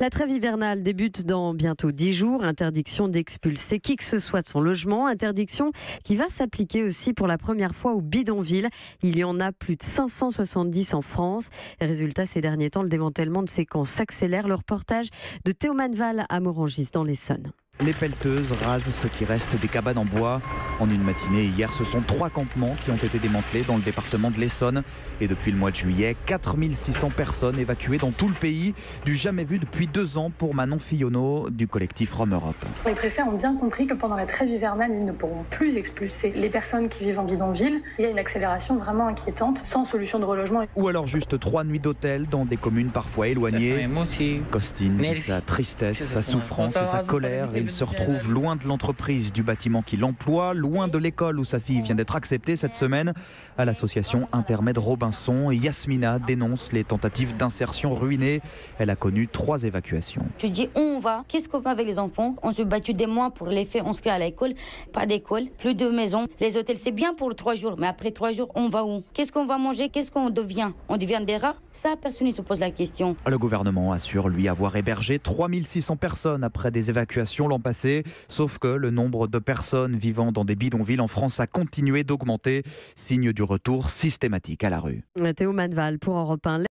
La trêve hivernale débute dans bientôt 10 jours. Interdiction d'expulser qui que ce soit de son logement. Interdiction qui va s'appliquer aussi pour la première fois aux bidonvilles. Il y en a plus de 570 en France. Résultat, ces derniers temps, le démantèlement de ces camps s'accélère. Le reportage de Théo Manval à Morangis dans l'Essonne. Les pelleteuses rasent ce qui reste des cabanes en bois. En une matinée hier, ce sont trois campements qui ont été démantelés dans le département de l'Essonne. Et depuis le mois de juillet, 4600 personnes évacuées dans tout le pays. Du jamais vu depuis deux ans pour Manon Fillonneau du collectif Rome Europe. Les préfets ont bien compris que pendant la trêve hivernale, ils ne pourront plus expulser les personnes qui vivent en bidonville. Il y a une accélération vraiment inquiétante, sans solution de relogement. Ou alors juste trois nuits d'hôtel dans des communes parfois éloignées. Costine sa tristesse, sa souffrance et sa colère. Il se retrouve loin de l'entreprise, du bâtiment qui l'emploie, loin de l'école où sa fille vient d'être acceptée cette semaine. À l'association Intermède Robinson, Yasmina dénonce les tentatives d'insertion ruinées. Elle a connu trois évacuations. Je dis on va, qu'est-ce qu'on fait avec les enfants? On se battu des mois pour les faire inscrire à l'école, pas d'école, plus de maison. Les hôtels c'est bien pour trois jours, mais après trois jours on va où? Qu'est-ce qu'on va manger? Qu'est-ce qu'on devient? On devient des rats? Ça personne ne se pose la question. Le gouvernement assure lui avoir hébergé 3600 personnes après des évacuations passé. Sauf que le nombre de personnes vivant dans des bidonvilles en France a continué d'augmenter, signe du retour systématique à la rue. Théo Manval pour Europe 1.